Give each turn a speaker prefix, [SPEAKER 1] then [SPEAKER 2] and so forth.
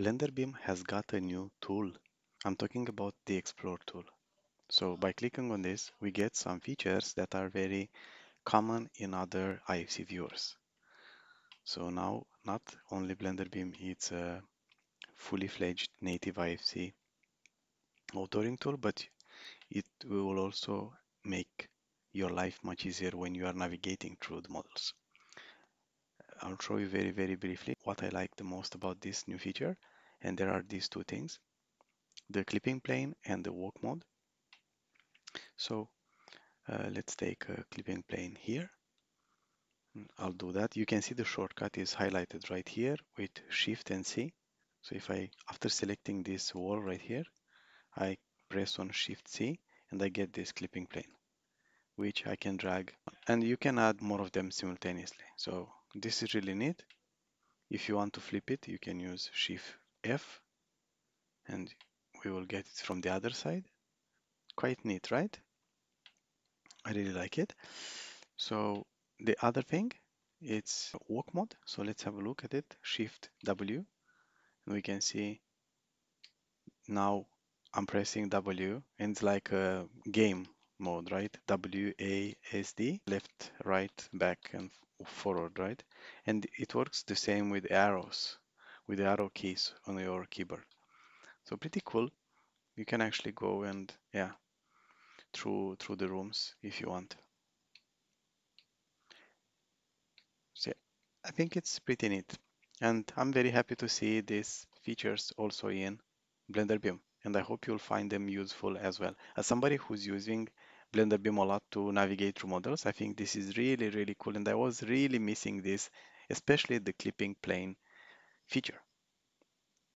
[SPEAKER 1] BlenderBIM has got a new tool. I'm talking about the Explore tool. So by clicking on this, we get some features that are very common in other IFC viewers. So now, not only BlenderBIM, it's a fully fledged native IFC authoring tool, but it will also make your life much easier when you are navigating through the models. I'll show you very, very briefly what I like the most about this new feature. And there are these two things, the clipping plane and the walk mode. So uh, let's take a clipping plane here. Mm, I'll do that. You can see the shortcut is highlighted right here with Shift and C. So if I, after selecting this wall right here, I press on Shift C and I get this clipping plane, which I can drag and you can add more of them simultaneously. So this is really neat. If you want to flip it, you can use Shift F and we will get it from the other side. Quite neat, right? I really like it. So the other thing, it's walk mode. So let's have a look at it. Shift W. And we can see now I'm pressing W and it's like a game mode, right? W, A, S, D, left, right, back, and forward, right? And it works the same with arrows, with the arrow keys on your keyboard. So pretty cool. You can actually go and, yeah, through through the rooms if you want. So I think it's pretty neat. And I'm very happy to see these features also in BlenderBIM. And I hope you'll find them useful as well. As somebody who's using BlenderBIM a lot to navigate through models, I think this is really, really cool. And I was really missing this, especially the clipping plane feature.